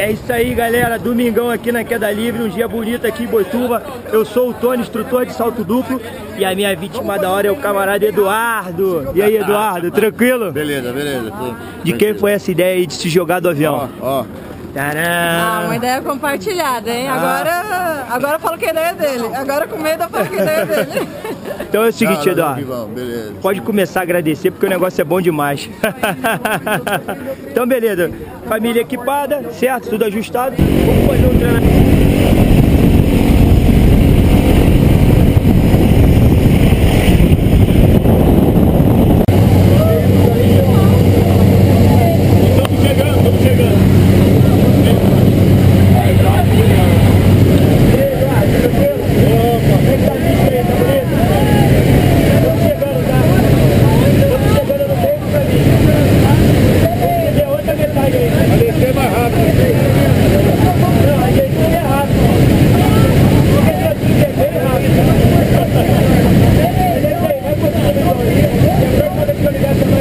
É isso aí, galera. Domingão aqui na Queda Livre, um dia bonito aqui em Boituva. Eu sou o Tony, instrutor de salto duplo. E a minha vítima da hora é o camarada Eduardo. E aí, Eduardo, tranquilo? Beleza, beleza. De quem foi essa ideia aí de se jogar do avião? Ó, ó. Ah, uma ideia compartilhada, hein? Agora, agora eu falo que a ideia é dele. Agora com medo eu falo que a ideia é dele. Então é o seguinte, Cara, Eduardo. Vivão, beleza. Pode começar a agradecer porque o negócio é bom demais. então, beleza. Família equipada, certo? Tudo ajustado. Vamos fazer um treinamento. できるようになって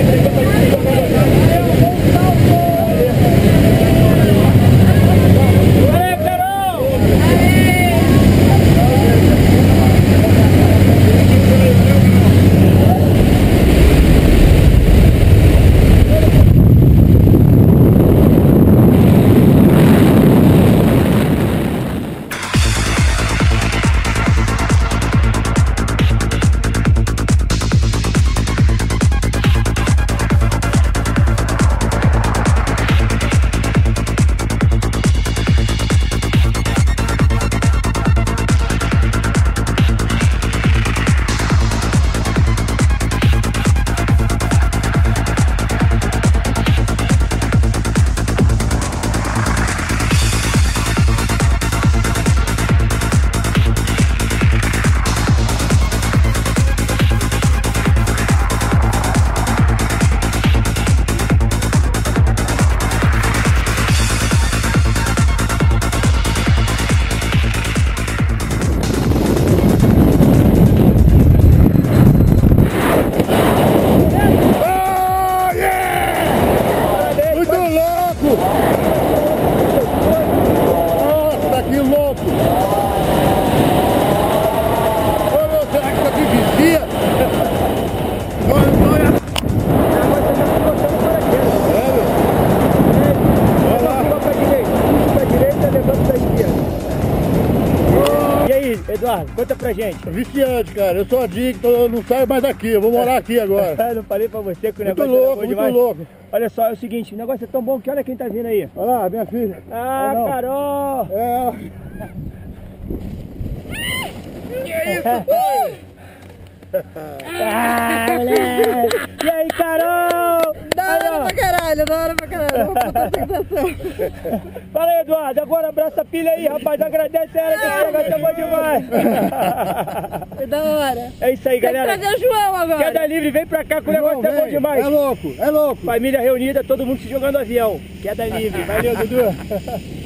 aí, Eduardo, conta pra gente. Viciante, cara. Eu sou adicto, eu não saio mais daqui. Eu vou morar aqui agora. Ah, Não falei pra você que o Muito negócio louco, era bom muito louco. Olha só, é o seguinte, o negócio é tão bom que olha quem tá vindo aí. Olha lá, minha filha. Ah, Não. Carol! É. Ah, moleque! E aí, Carol? Da Aí, hora ó. pra caralho, da hora pra caralho. Uma puta sensação. Fala aí, Eduardo, agora abraça a pilha aí, rapaz. Agradece ela que esse negócio é bom demais. Foi da hora. É isso aí, Tem que galera. trazer o João agora. Queda livre, vem pra cá que o negócio é bom demais. É louco, é louco. Família reunida, todo mundo se jogando avião. Queda livre. Valeu, Dudu.